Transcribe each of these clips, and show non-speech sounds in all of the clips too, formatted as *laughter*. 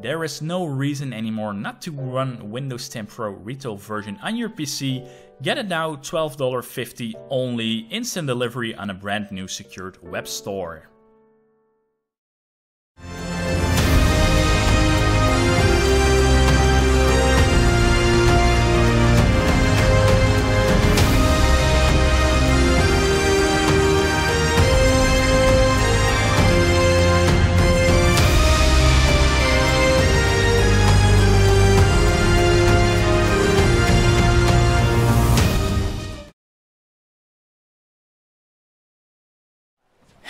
There is no reason anymore not to run Windows 10 Pro retail version on your PC. Get it now, $12.50 only, instant delivery on a brand new secured web store.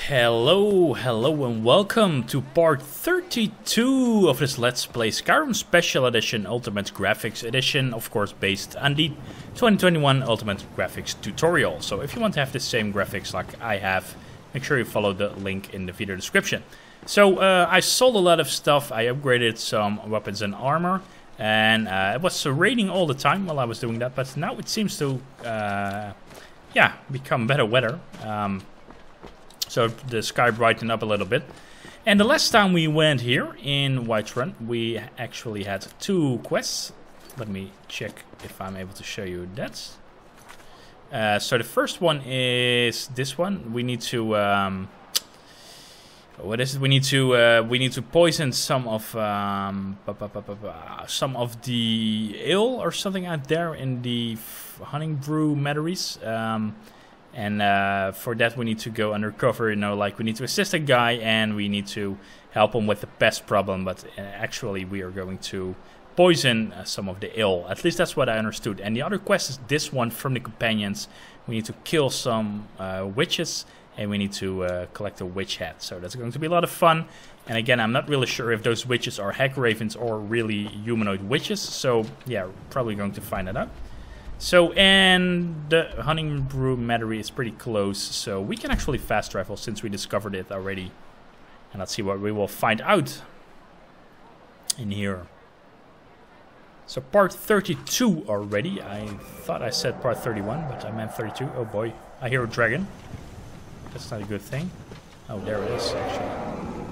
Hello, hello and welcome to part 32 of this Let's Play Skyrim Special Edition Ultimate Graphics Edition, of course based on the 2021 Ultimate Graphics tutorial. So if you want to have the same graphics like I have, make sure you follow the link in the video description. So uh, I sold a lot of stuff, I upgraded some weapons and armor, and uh, it was raining all the time while I was doing that, but now it seems to, uh, yeah, become better weather. Um, so the sky brightened up a little bit. And the last time we went here in Whiterun, we actually had two quests. Let me check if I'm able to show you that. Uh, so the first one is this one. We need to um, what is it? We need to uh, we need to poison some of um, some of the ale or something out there in the Honningbrew Meaderies. Um, and uh, for that, we need to go undercover. You know, like we need to assist a guy and we need to help him with the pest problem. But uh, actually, we are going to poison uh, some of the ill. At least that's what I understood. And the other quest is this one from the companions. We need to kill some uh, witches and we need to uh, collect a witch hat. So that's going to be a lot of fun. And again, I'm not really sure if those witches are hagravens or really humanoid witches. So yeah, probably going to find that out. So, and the Honningbrew Meadery is pretty close, so we can actually fast travel since we discovered it already. And let's see what we will find out in here. So part 32 already. I thought I said part 31, but I meant 32. Oh boy, I hear a dragon. That's not a good thing. Oh, there it is, actually.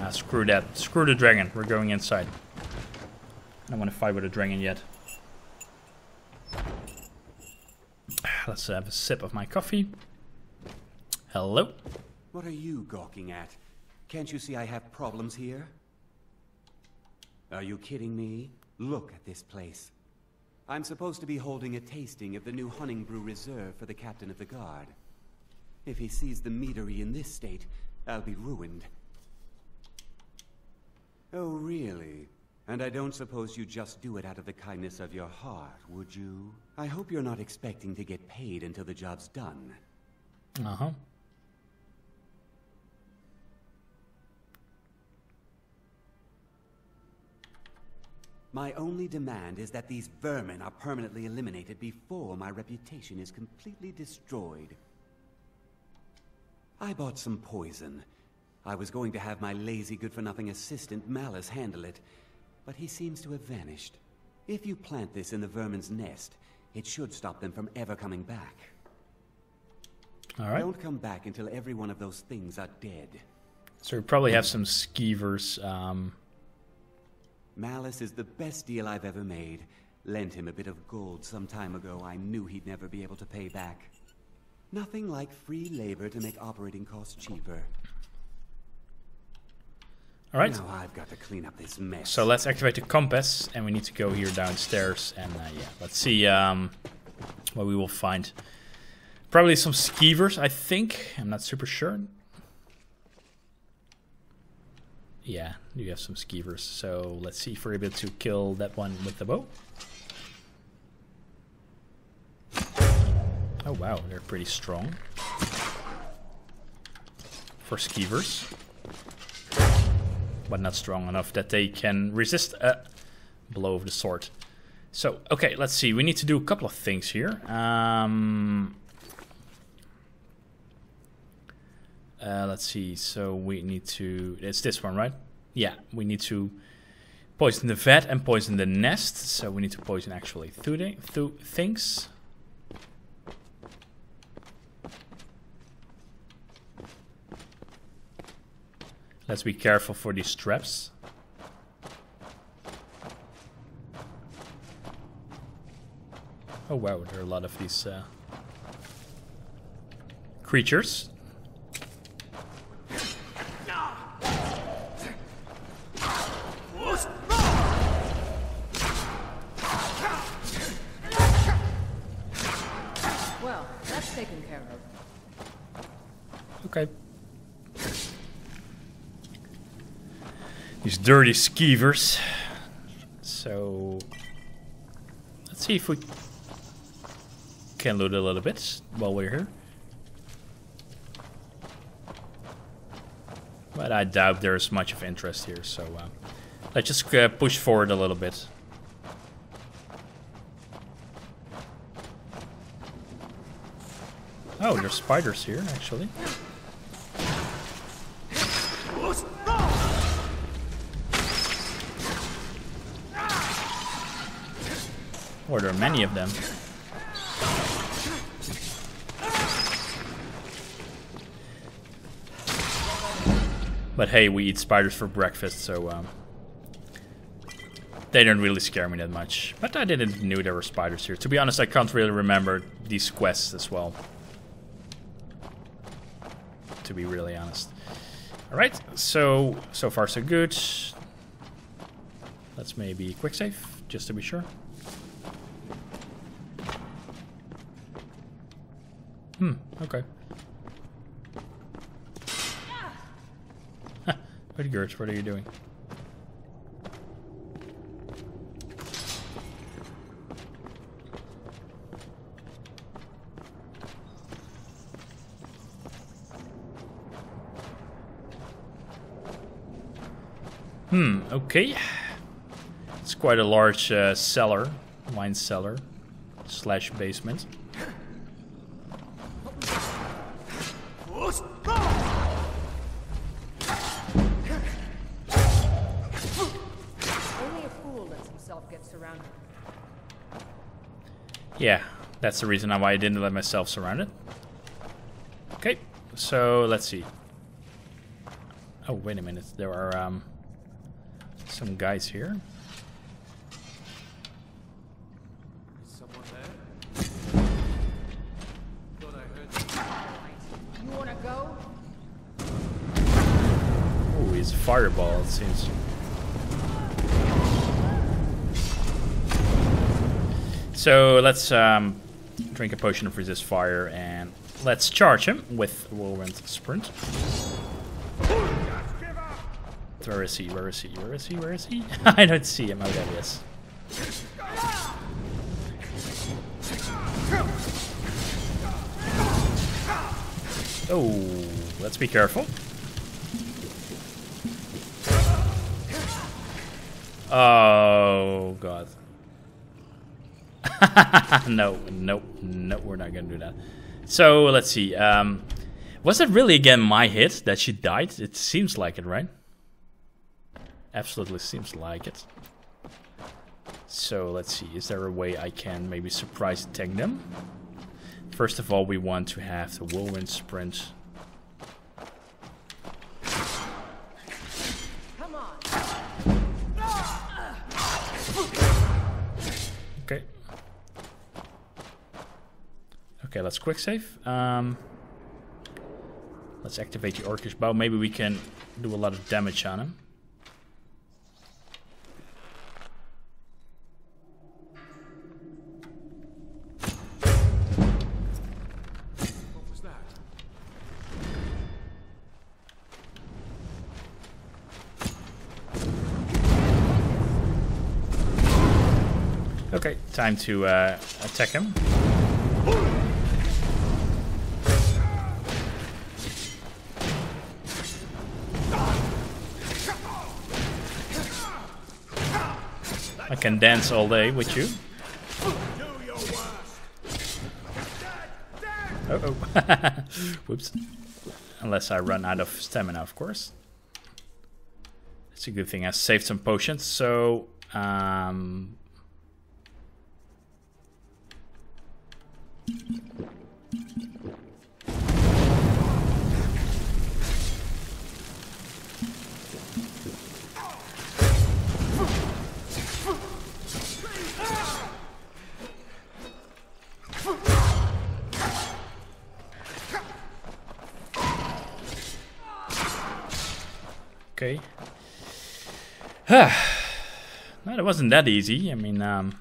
Ah, screw that. Screw the dragon. We're going inside. I don't want to fight with a dragon yet. Let's have a sip of my coffee. Hello. What are you gawking at? Can't you see I have problems here? Are you kidding me? Look at this place. I'm supposed to be holding a tasting of the new Honningbrew Reserve for the Captain of the Guard. If he sees the meadery in this state, I'll be ruined. Oh, really? And I don't suppose you just do it out of the kindness of your heart, would you? I hope you're not expecting to get paid until the job's done. Uh-huh. My only demand is that these vermin are permanently eliminated before my reputation is completely destroyed. I bought some poison. I was going to have my lazy good-for-nothing assistant Mallus handle it, but he seems to have vanished. If you plant this in the vermin's nest, it should stop them from ever coming back. All right. Don't come back until every one of those things are dead. So we probably have some skeevers. Um... Mallus is the best deal I've ever made. Lent him a bit of gold some time ago I knew he'd never be able to pay back. Nothing like free labor to make operating costs cheaper. All right. Now I've got to clean up this mess. So let's activate the compass, and we need to go here downstairs, and uh, yeah, let's see um, what we will find. Probably some skeevers, I think. I'm not super sure. Yeah, you have some skeevers. So let's see if we're able to kill that one with the bow. Oh wow, they're pretty strong. For skeevers but not strong enough that they can resist a blow of the sword. So, okay, let's see. We need to do a couple of things here. Um, uh, let's see. So we need to... It's this one, right? Yeah, we need to poison the vet and poison the nest. So we need to poison actually two, two things. Let's be careful for these traps. Oh wow, there are a lot of these uh, creatures. Well, that's taken care of. Okay. These dirty skeevers. So let's see if we can loot a little bit while we're here. But I doubt there's much of interest here, so uh, let's just uh, push forward a little bit. Oh, there's spiders here, actually. Or there are many of them. But hey, we eat spiders for breakfast, so um, they don't really scare me that much. But I didn't knew there were spiders here. To be honest, I can't really remember these quests as well. To be really honest. Alright, so so far so good. Let's maybe quick save, just to be sure. Hmm, okay. Gertz, what are you doing? Hmm, okay. It's quite a large uh, cellar, wine cellar, slash basement. That's the reason why I didn't let myself surround it. Okay, so let's see. Oh, wait a minute. There are um, some guys here. Someone there? Thought I heard. You wanna go? Oh, he's a fireball, it seems. So let's um, drink a potion of resist fire and let's charge him with whirlwind sprint. Where is he? Where is he? Where is he? Where is he? *laughs* I don't see him. Oh, there he is. Oh, let's be careful. Oh god. *laughs* no, no, no, we're not gonna do that. So let's see. Um, was it really again my hit that she died? It seems like it, right? Absolutely seems like it. So let's see. Is there a way I can maybe surprise attack them? First of all, we want to have the whirlwind sprint. Okay, let's quick save. Um, let's activate the Orcish Bow. Maybe we can do a lot of damage on him. Okay, time to uh, attack him. I can dance all day with you. Uh oh. *laughs* Whoops. Unless I run out of stamina, of course. It's a good thing I saved some potions, so um, Okay. no, that wasn't that easy. I mean, um,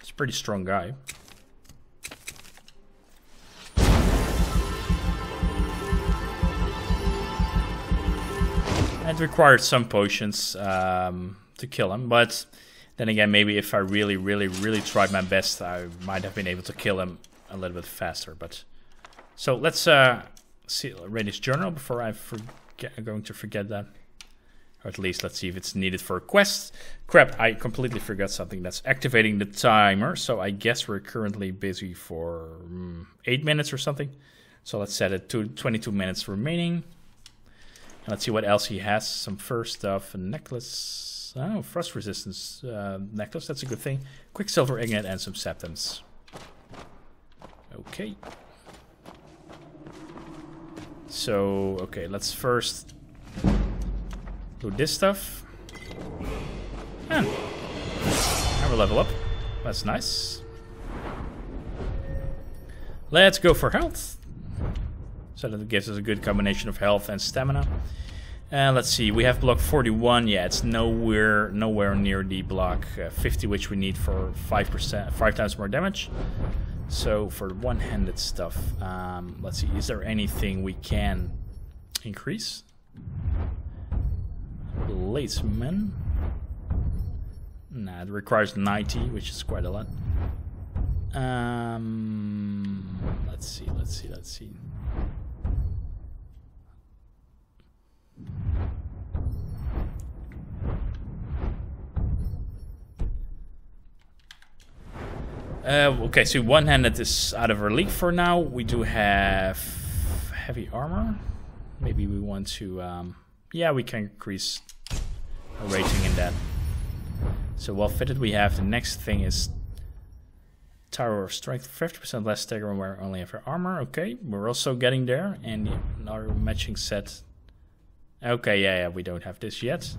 it's a pretty strong guy. It required some potions um, to kill him, but then again, maybe if I really, really, really tried my best, I might have been able to kill him a little bit faster. But so let's uh, see, read his journal before I forget. I'm going to forget that, or at least let's see if it's needed for a quest. Crap! I completely forgot something. That's activating the timer. So I guess we're currently busy for mm, eight minutes or something. So let's set it to 22 minutes remaining. Let's see what else he has. Some fur stuff, a necklace. Oh, frost resistance uh, necklace. That's a good thing. Quicksilver ingot and some septims. Okay. So, okay, let's first do this stuff. And, we'll level up. That's nice. Let's go for health. So that gives us a good combination of health and stamina. And let's see, we have block 41. Yeah, it's nowhere nowhere near the block uh, 50, which we need for 5%, 5 times more damage. So for one-handed stuff, um, let's see, is there anything we can increase? Bladesman. Nah, it requires 90, which is quite a lot. Um, let's see, let's see, let's see. Uh, okay, so one-handed is out of our league for now. We do have heavy armor. Maybe we want to... Um, yeah, we can increase a rating in that. So well fitted we have. The next thing is Tower of Strength, 50% less stagger when we only our armor. Okay, we're also getting there. And our matching set. Okay, yeah, yeah, we don't have this yet.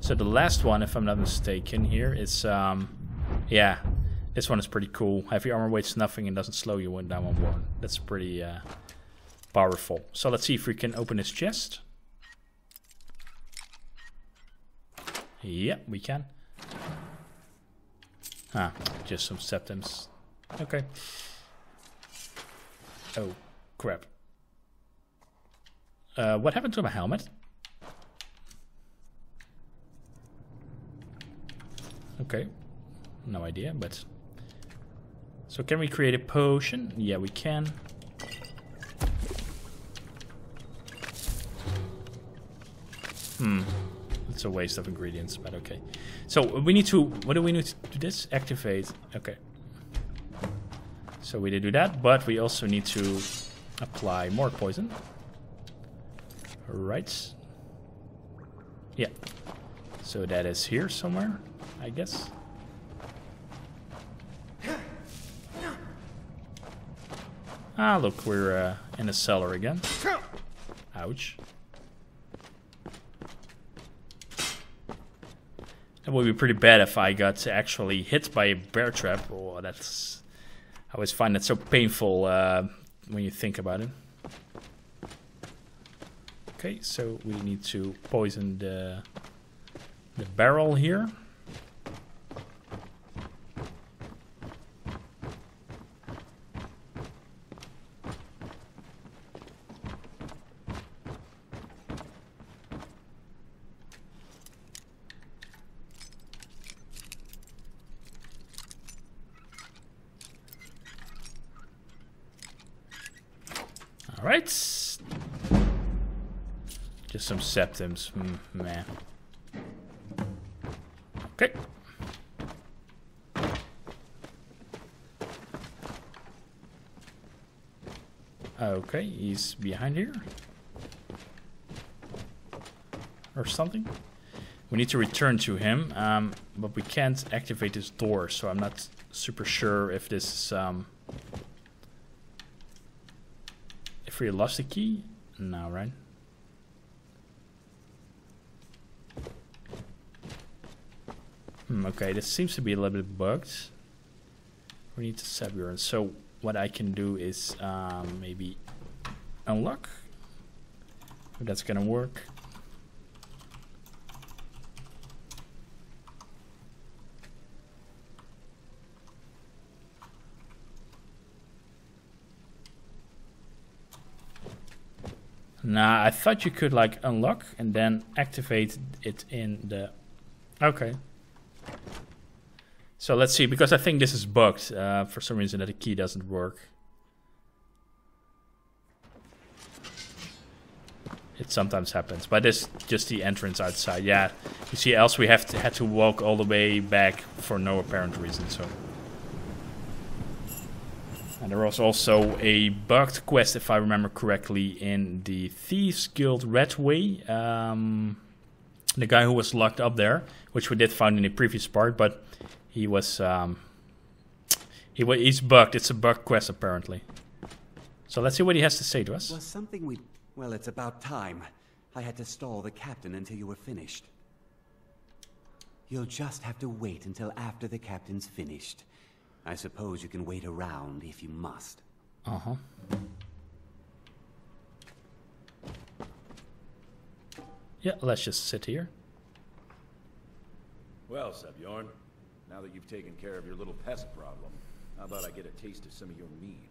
So the last one, if I'm not mistaken, here is, um, yeah, this one is pretty cool. Heavy armor weights nothing and doesn't slow you when down one worn. That's pretty uh, powerful. So let's see if we can open this chest. Yeah, we can. Ah, just some septims. Okay. Oh, crap. Uh, what happened to my helmet? Okay. No idea, but... So can we create a potion? Yeah, we can. Hmm. It's a waste of ingredients, but okay. So we need to... What do we need to do this? Activate. Okay. So we did do that, but we also need to apply more poison. Right. Yeah. So that is here somewhere. I guess. Ah, look, we're uh, in a cellar again. Ouch. That would be pretty bad if I got actually hit by a bear trap. Oh, that's... I always find that so painful uh, when you think about it. Okay, so we need to poison the, the barrel here. Alright. Just septims. Mm, man. Okay. Okay, he's behind here. Or something. We need to return to him, um, but we can't activate this door, so I'm not super sure if this is... Um, if we lost the key? No, right? Hmm, okay, this seems to be a little bit bugged. We need to Saburon. So what I can do is um, maybe unlock If that's gonna work. Nah, I thought you could like unlock and then activate it in the. Okay. So let's see, because I think this is bugged uh, for some reason that the key doesn't work. It sometimes happens, but it's just the entrance outside. Yeah, you see, else we have to had to walk all the way back for no apparent reason. So. And there was also a bugged quest, if I remember correctly, in the Thieves Guild Ratway. Um, the guy who was locked up there, which we did find in the previous part, but he was um, he wa he's bugged. It's a bug quest apparently. So let's see what he has to say to us. Was something we... Well, it's about time. I had to stall the captain until you were finished. You'll just have to wait until after the captain's finished. I suppose you can wait around if you must. Uh huh. Yeah, let's just sit here. Well, Sabjorn, now that you've taken care of your little pest problem, how about I get a taste of some of your mead?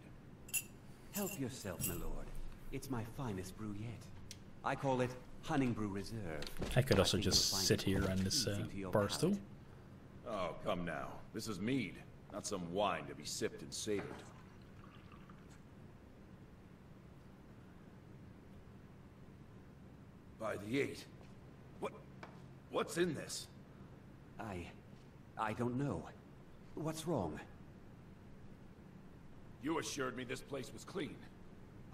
Help yourself, my lord. It's my finest brew yet. I call it Honningbrew Reserve. I could also think you'll just sit it here on this uh, pleasing bar stool. Oh, come now. This is mead, not some wine to be sipped and savored. By the eight. What? What's in this? I... I don't know. What's wrong? You assured me this place was clean.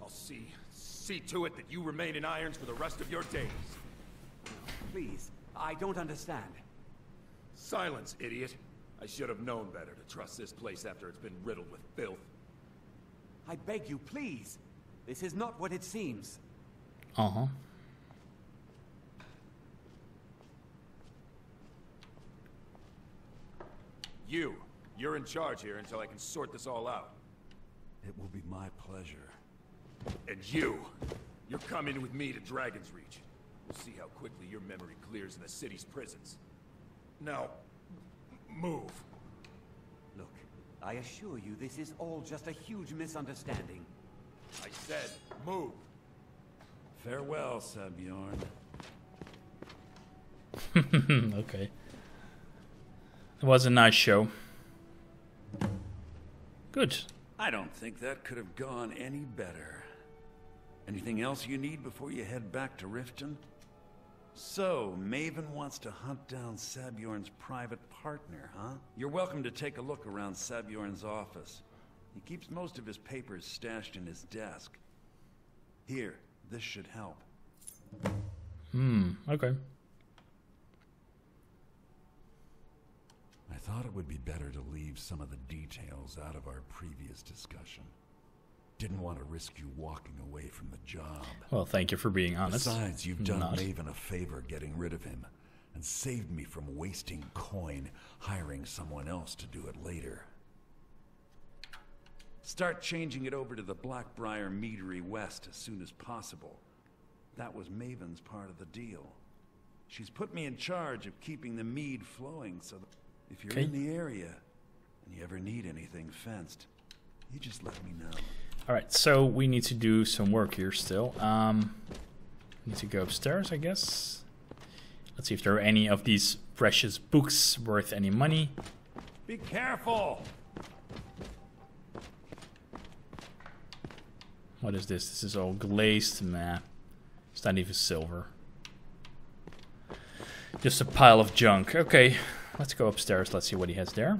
I'll see, see to it that you remain in irons for the rest of your days. Please, I don't understand. Silence, idiot. I should have known better to trust this place after it's been riddled with filth. I beg you, please. This is not what it seems. Uh You, you're in charge here until I can sort this all out. It will be my pleasure. And you, you're coming with me to Dragon's Reach. We'll see how quickly your memory clears in the city's prisons. Now, move. Look, I assure you this is all just a huge misunderstanding. I said, move. Farewell, Sabjorn. *laughs* okay. It was a nice show. Good. I don't think that could have gone any better. Anything else you need before you head back to Riften? So, Maven wants to hunt down Sabjorn's private partner, huh? You're welcome to take a look around Sabjorn's office. He keeps most of his papers stashed in his desk. Here, this should help. Hmm. Okay. I thought it would be better to leave some of the details out of our previous discussion. Didn't want to risk you walking away from the job. Well, thank you for being honest. Besides, you've done Not. Maven a favor getting rid of him, and saved me from wasting coin hiring someone else to do it later. Start changing it over to the Blackbriar Meadery West as soon as possible. That was Maven's part of the deal. She's put me in charge of keeping the mead flowing, so that if you're Okay. in the area and you ever need anything fenced, you just let me know. All right, so we need to do some work here still. Um, need to go upstairs, I guess. Let's see if there are any of these precious books worth any money. Be careful! What is this? This is all glazed, man. It's not even silver. Just a pile of junk. Okay, let's go upstairs. Let's see what he has there.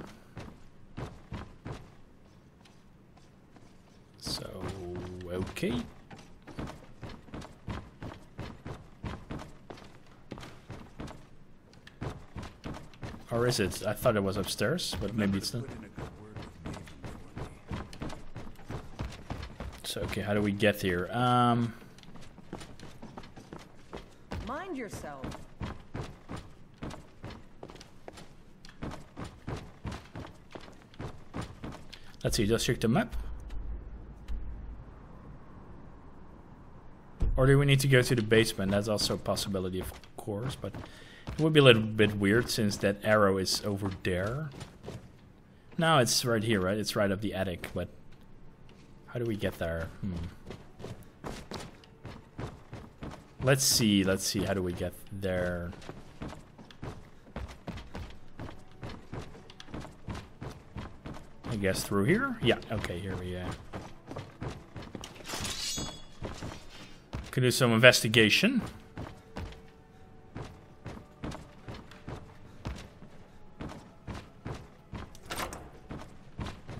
So, okay. Or is it? I thought it was upstairs, but maybe it's not. So, okay, how do we get here? Um, Mind yourself. Let's see, just check the map. Or do we need to go to the basement? That's also a possibility, of course, but it would be a little bit weird since that arrow is over there. No, it's right here, right? It's right up the attic, but how do we get there? Hmm. Let's see, let's see, how do we get there? I guess through here? Yeah, okay, here we go. Could do some investigation.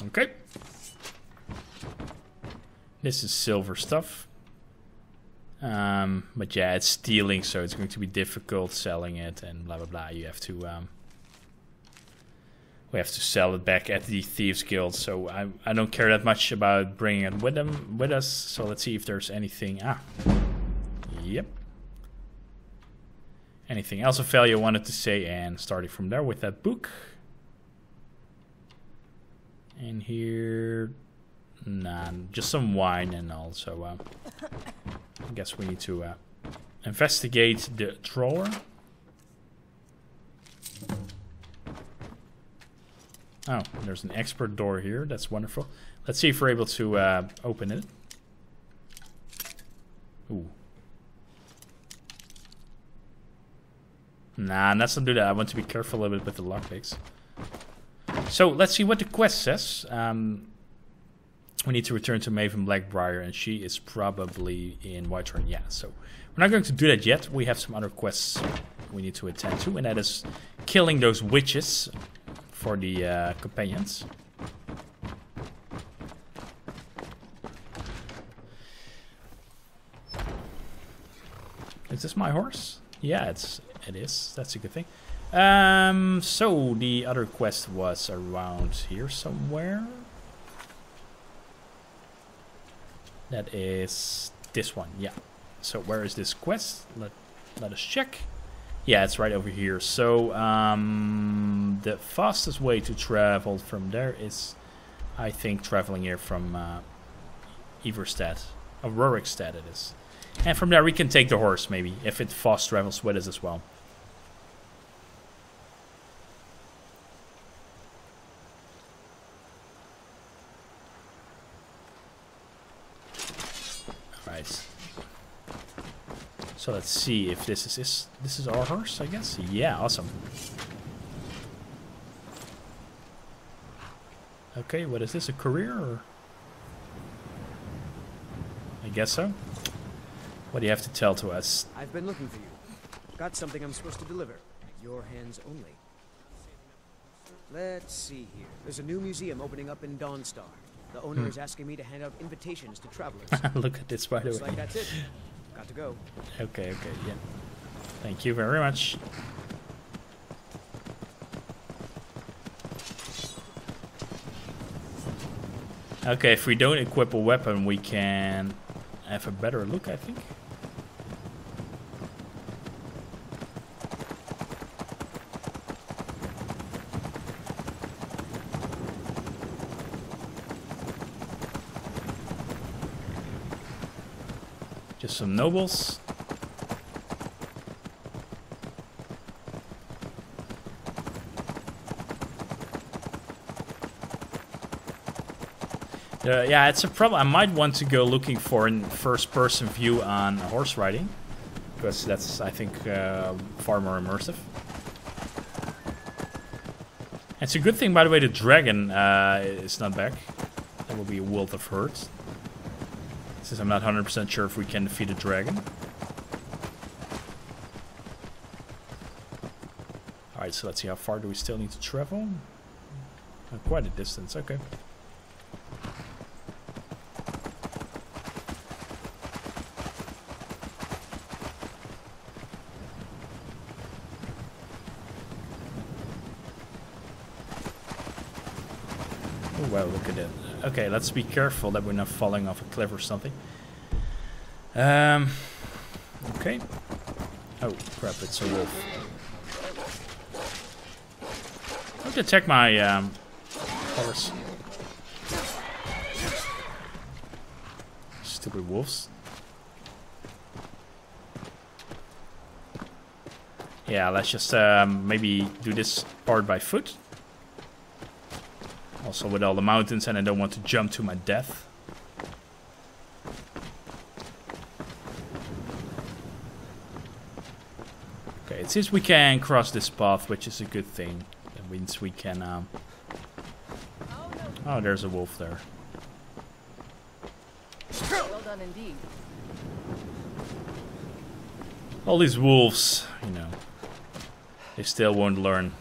Okay. This is silver stuff. Um, but yeah, it's stealing, so it's going to be difficult selling it and blah blah blah. You have to um, we have to sell it back at the thieves guild. So I I don't care that much about bringing it with them with us. So let's see if there's anything. Ah, yep. Anything else of value I wanted to say, and starting from there with that book. And here, nah, just some wine and also. Uh, I guess we need to uh, investigate the drawer. Oh, there's an expert door here. That's wonderful. Let's see if we're able to uh, open it. Ooh. Nah, let's not do that. I want to be careful a little bit with the lockpicks. So let's see what the quest says. Um, we need to return to Maven Blackbriar, and she is probably in Whiterun. Yeah, so we're not going to do that yet. We have some other quests we need to attend to, and that is killing those witches for the uh, companions. Is this my horse? Yeah, it's it is. That's a good thing. Um, so the other quest was around here somewhere. That is this one, yeah. So where is this quest? Let let us check. Yeah, it's right over here. So um, the fastest way to travel from there is, I think, traveling here from uh, Everstead, or Rorikstead it is. And from there we can take the horse maybe, if it fast travels with us as well. Right. So let's see if this is this this is our horse, I guess. Yeah, awesome. Okay, what is this? A career? Or? I guess so. What do you have to tell to us? I've been looking for you. Got something I'm supposed to deliver. Your hands only. Let's see here. There's a new museum opening up in Dawnstar. The owner Hmm. is asking me to hand out invitations to travelers. *laughs* Look at this, by the Looks like that's it. *laughs* Got to go. Okay, okay, yeah. Thank you very much. Okay, if we don't equip a weapon, we can have a better look, I think. Some nobles. Uh, yeah, it's a problem. I might want to go looking for a first-person view on horse riding, because that's, I think, uh, far more immersive. It's a good thing, by the way, the dragon uh, is not back. That will be a world of hurt. Since I'm not 100% sure if we can defeat a dragon. Alright, so let's see, how far do we still need to travel? Uh, quite a distance, okay. Oh, wow, look at it. Okay, let's be careful that we're not falling off a cliff or something. Um, okay. Oh, crap, it's a wolf. I'll have check my um, horse. Stupid wolves. Yeah, let's just um, maybe do this part by foot. Also with all the mountains and I don't want to jump to my death. Okay, it seems we can cross this path, which is a good thing. That means we can... Um... Oh, there's a wolf there. Well done indeed. All these wolves, you know, they still won't learn.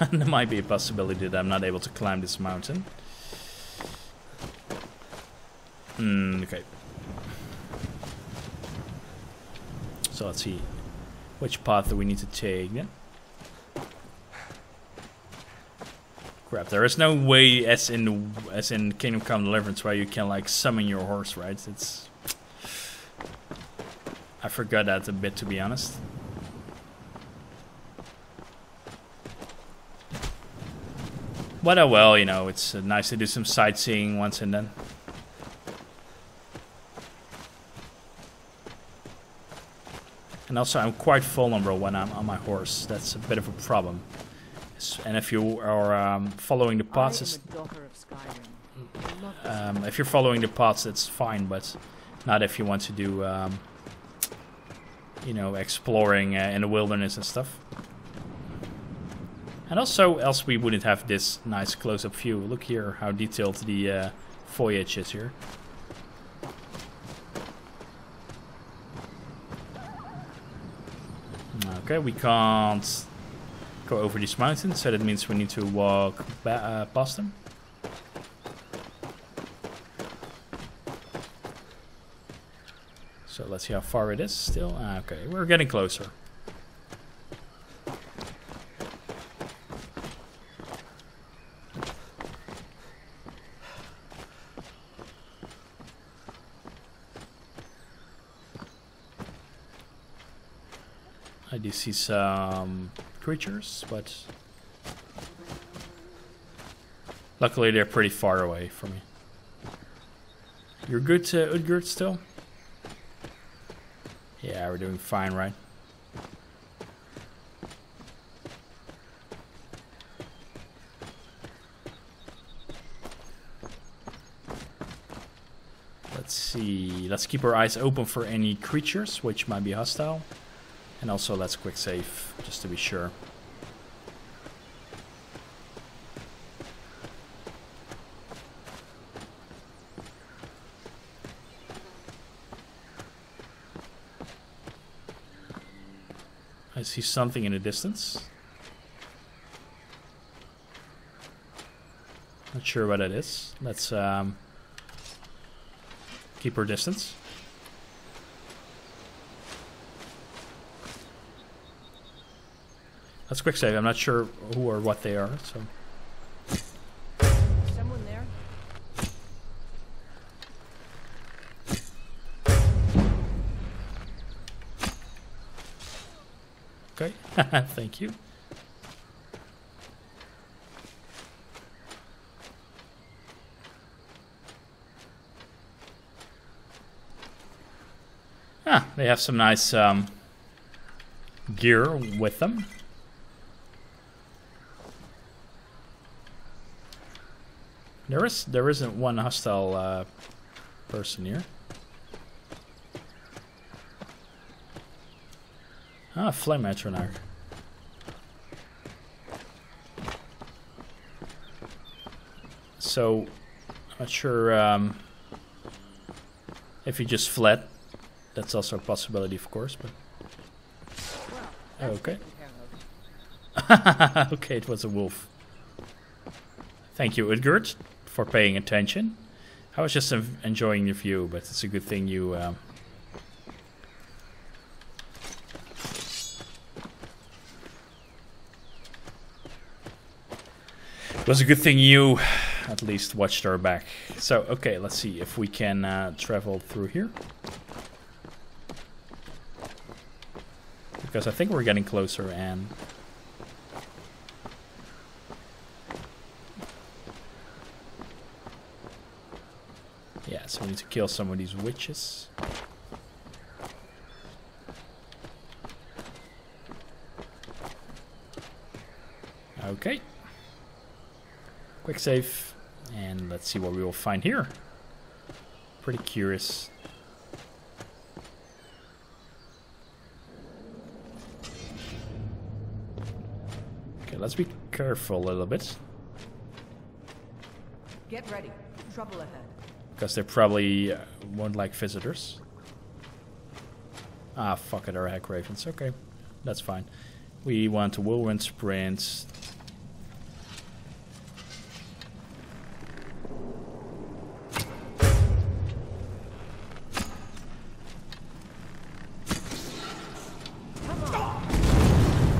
*laughs* There might be a possibility that I'm not able to climb this mountain. Hmm, okay. So let's see. Which path do we need to take then? Crap, there is no way as in as in Kingdom Come Deliverance where you can like summon your horse, right? It's I forgot that a bit to be honest. But oh well, you know, it's uh, nice to do some sightseeing once and then. And also, I'm quite vulnerable when I'm on my horse. That's a bit of a problem. And if you are um, following the paths, it's- a daughter of Skyrim. I love this um, if you're following the paths, that's fine, but not if you want to do, um, you know, exploring uh, in the wilderness and stuff. And also, else we wouldn't have this nice close-up view. Look here how detailed the uh, foliage is here. Okay, we can't go over these mountains, so that means we need to walk uh, past them. So let's see how far it is still. Okay, we're getting closer. See some creatures, but luckily they're pretty far away from me. You're good to Uthgerd still? Yeah, we're doing fine, right? Let's see. Let's keep our eyes open for any creatures which might be hostile. And also let's quick save, just to be sure. I see something in the distance. Not sure what it is. Let's um, keep our distance. Let's quick save. I'm not sure who or what they are. So Someone there? okay, *laughs* thank you. Ah, they have some nice um, gear with them. There is there isn't one hostile uh, person here. Ah, flame atronach. So, I'm not sure um, if he just fled. That's also a possibility, of course. But Okay. *laughs* okay, it was a wolf. Thank you, Uthgerd, for paying attention. I was just enjoying the view, but it's a good thing you. Um, it was a good thing you at least watched our back. So, okay, let's see if we can uh, travel through here. Because I think we're getting closer and So need to kill some of these witches. Okay. Quick save. And let's see what we will find here. Pretty curious. Okay, let's be careful a little bit. Get ready. Trouble ahead. Because they probably uh, won't like visitors. Ah, fuck it, our hagravens. Okay, that's fine. We want a whirlwind sprint.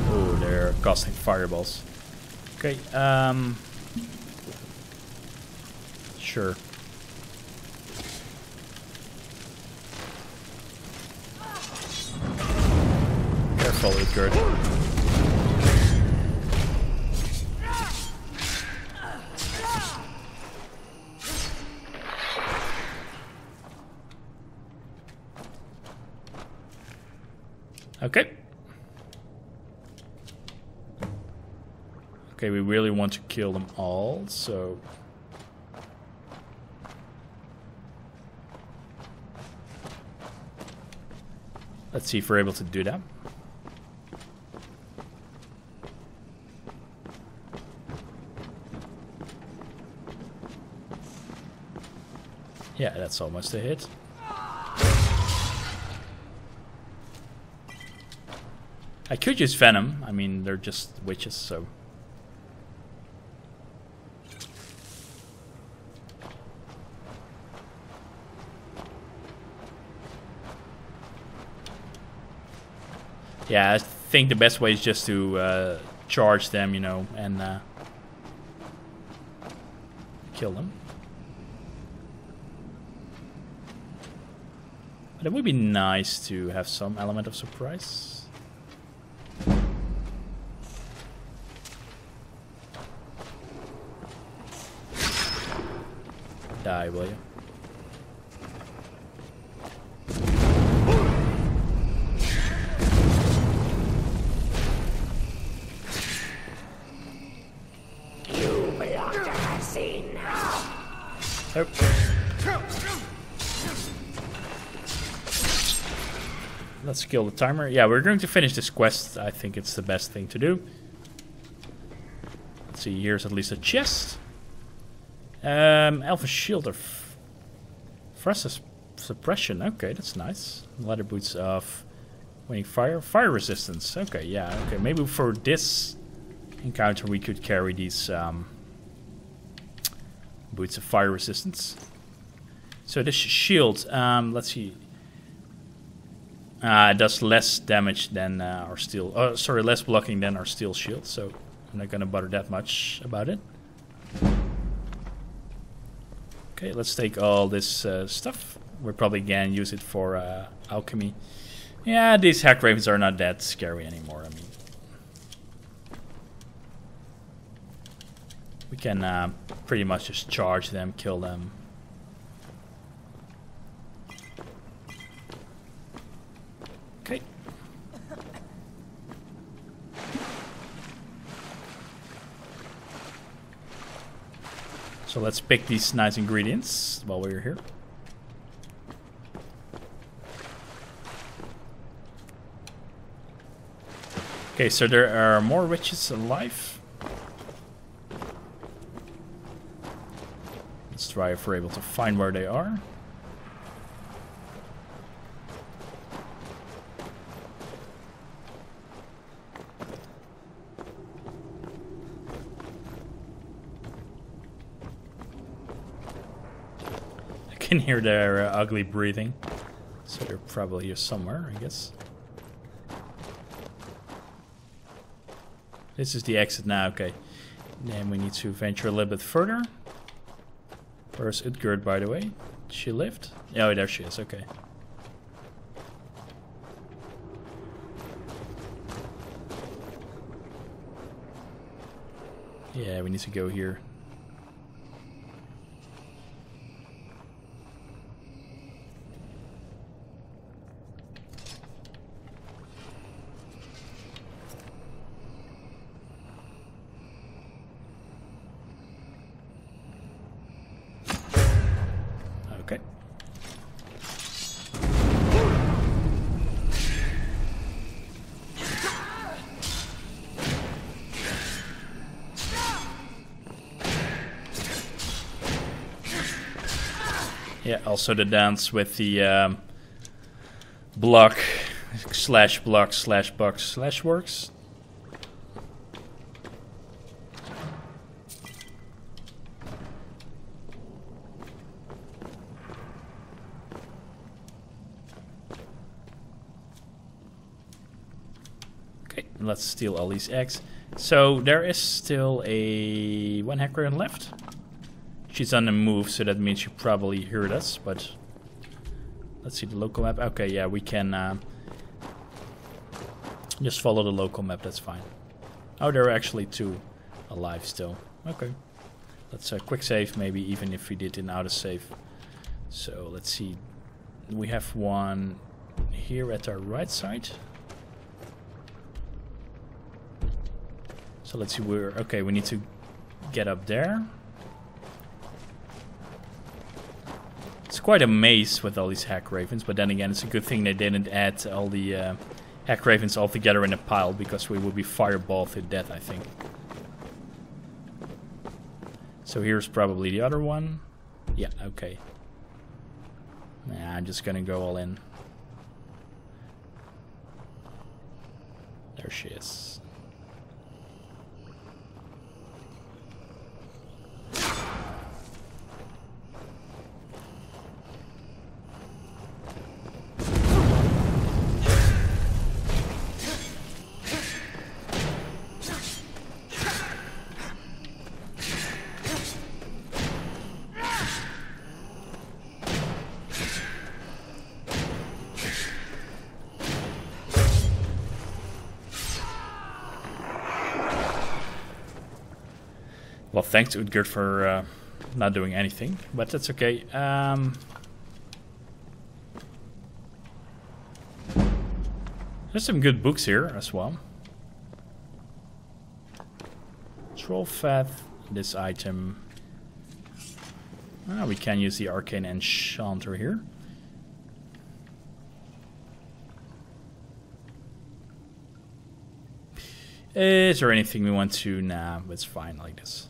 Oh, they're casting fireballs. Okay, um... Sure. Okay. Okay, we really want to kill them all, so... Let's see if we're able to do that. Yeah, that's almost a hit. I could use Venom. I mean, they're just witches, so... Yeah, I think the best way is just to uh, charge them, you know, and uh, kill them. But it would be nice to have some element of surprise. Die, will you? Kill the timer. Yeah, we're going to finish this quest. I think it's the best thing to do. Let's see, here's at least a chest. Um, Elven Shield of Frost Suppression. Okay, that's nice. Leather boots of waning fire. Fire resistance. Okay, yeah, okay. Maybe for this encounter we could carry these um, boots of fire resistance. So this shield, um, let's see. Uh, does less damage than uh, our steel. Oh, sorry, less blocking than our steel shield. So I'm not gonna bother that much about it. Okay, let's take all this uh, stuff. We're probably gonna use it for uh, alchemy. Yeah, these hagravens are not that scary anymore. I mean, we can uh, pretty much just charge them, kill them. So let's pick these nice ingredients while we're here. Okay, so there are more witches alive. Let's try if we're able to find where they are. I can hear their uh, ugly breathing. So they're probably here somewhere, I guess. This is the exit now, okay. Then we need to venture a little bit further. Where's Uthgerd, by the way? She lived? Oh, there she is, okay. Yeah, we need to go here. Also the dance with the um, block slash block slash box slash works. Okay, let's steal all these eggs. So there is still a one hacker left. She's on the move, so that means she probably heard us, but let's see the local map. Okay, yeah, we can uh, just follow the local map, that's fine. Oh, there are actually two alive still. Okay. Let's uh, quick save, maybe even if we did an auto save. So let's see. We have one here at our right side. So let's see where. Okay, we need to get up there. Quite a maze with all these hagravens, but then again, it's a good thing they didn't add all the uh, hagravens all together in a pile because we would be fireballed to death, I think. So here's probably the other one. Yeah, okay. Nah, I'm just gonna go all in. There she is. Thanks Uthgerd for uh, not doing anything, but that's okay. Um, there's some good books here as well. Troll Fat, this item. Ah, we can use the Arcane Enchanter here. Is there anything we want to? Nah, it's fine like this.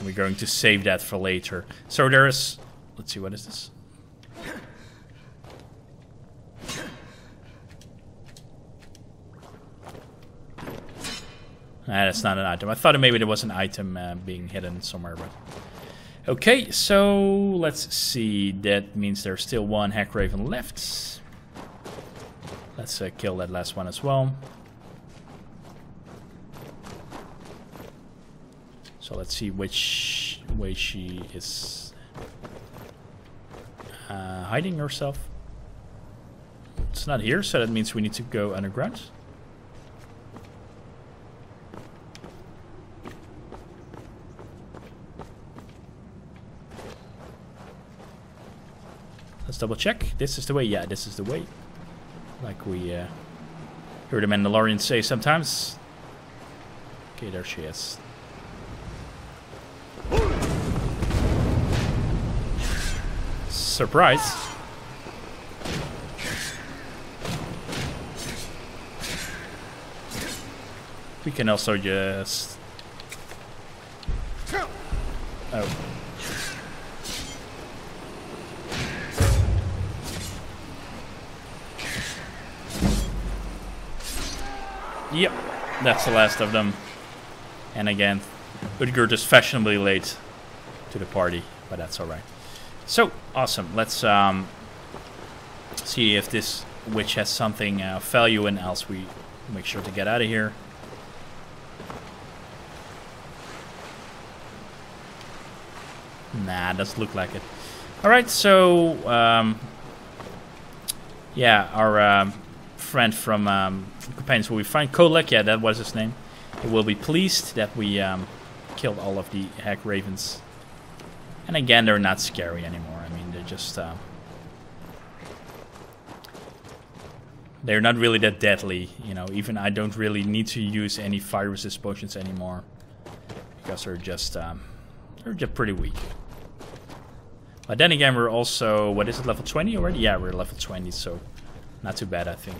Are we going to save that for later? So there is... Let's see, what is this? Ah, that's not an item. I thought maybe there was an item uh, being hidden somewhere, but... Okay, so let's see. That means there's still one Hagraven left. Let's uh, kill that last one as well. So let's see which way she is uh, hiding herself. It's not here, so that means we need to go underground. Let's double check. This is the way. Yeah, this is the way. Like we uh, hear the Mandalorian say sometimes. Okay, there she is. Surprise. We can also just... Oh. Yep, that's the last of them. And again, Uthgerd is fashionably late to the party, but that's alright. So, awesome. Let's um, see if this witch has something uh, value and else we make sure to get out of here. Nah, doesn't look like it. Alright, so, um, yeah, our um, friend from um, Companions will we find Kolek, yeah, that was his name. He will be pleased that we um, killed all of the Hagravens. And again, they're not scary anymore. Just... Uh, they're not really that deadly, you know. Even I don't really need to use any fire resist potions anymore. Because they're just... Um, they're just pretty weak. But then again, we're also... What is it, level 20 already? Yeah, we're level 20, so... Not too bad, I think.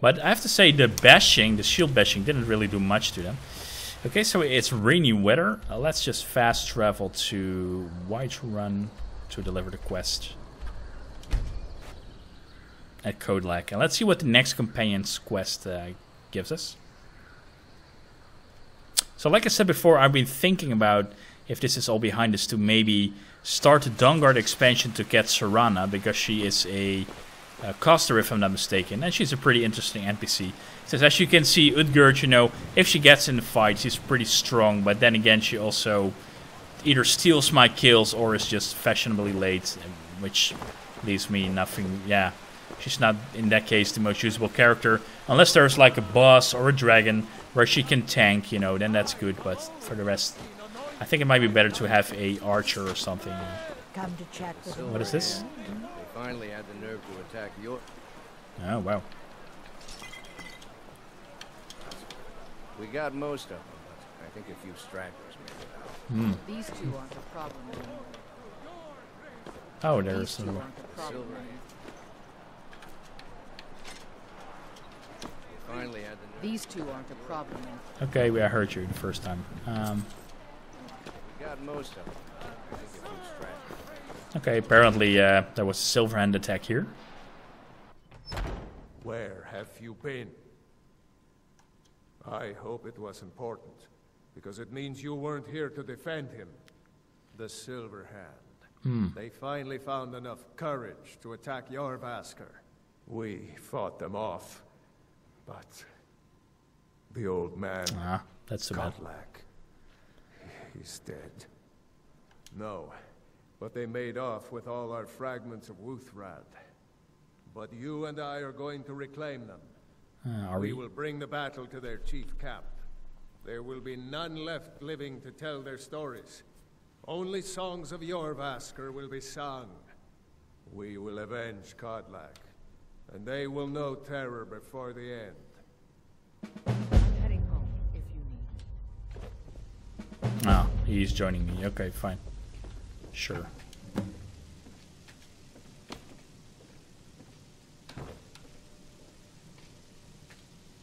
But I have to say, the bashing, the shield bashing, didn't really do much to them. Okay, so it's rainy weather. Uh, let's just fast travel to Whiterun to deliver the quest at Kodlak. And let's see what the next companion's quest uh, gives us. So like I said before, I've been thinking about if this is all behind us to maybe start the Dawnguard expansion to get Serana because she is a, Uh, a caster if I'm not mistaken and she's a pretty interesting NPC. Says as you can see Uthgerd, you know, if she gets in the fight she's pretty strong but then again she also either steals my kills or is just fashionably late um, which leaves me nothing, yeah. She's not, in that case, the most usable character. Unless there's like a boss or a dragon where she can tank, you know, then that's good. But for the rest, I think it might be better to have a archer or something. Come to chat with What is this? They finally had the nerve to attack your... Oh, wow. We got most of them, but I think a few stragglers made it out. These two aren't a problem anymore. Oh, there's two another. aren't a problem Silver. anymore. They finally had the nerve... These two aren't a problem. Okay, we I heard you the first time. Um, We got most of them, okay, apparently uh, there was a silver hand attack here. Where have you been? I hope it was important, because it means you weren't here to defend him. The Silver Hand. They finally found enough courage to attack Jorvaskr. We fought them off, but the old man, Ah, that's. Kodlak, he's dead. No, but they made off with all our fragments of Wuuthrad. But you and I are going to reclaim them. Uh, are we we? will bring the battle to their chief camp. There will be none left living to tell their stories. Only songs of Jorvaskr will be sung. We will avenge Kodlak, and they will know terror before the end. I'm heading home if you need me. Ah, he's joining me. Okay, fine. Sure.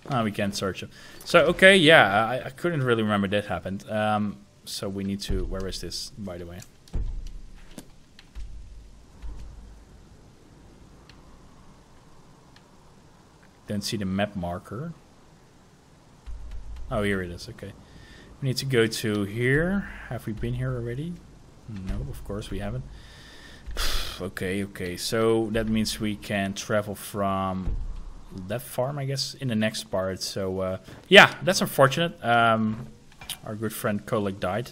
Ah, we can't search him. So, okay, yeah, I, I couldn't really remember that happened. Um, so we need to... Where is this, by the way? Don't see the map marker. Oh, here it is. Okay. We need to go to here. Have we been here already? No, of course we haven't. *sighs* okay, okay. So that means we can travel from that farm, I guess, in the next part. So uh, yeah, that's unfortunate. Um, our good friend Kolik died.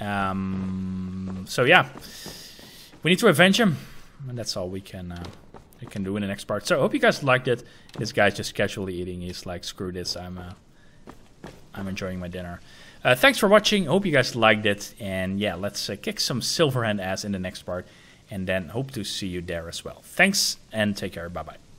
Um, so yeah, we need to avenge him, and that's all we can uh, we can do in the next part. So I hope you guys liked it. This guy's just casually eating. He's like, screw this. I'm uh, I'm enjoying my dinner. Uh, thanks for watching. Hope you guys liked it. And yeah, let's uh, kick some Silverhand ass in the next part. And then hope to see you there as well. Thanks and take care. Bye bye.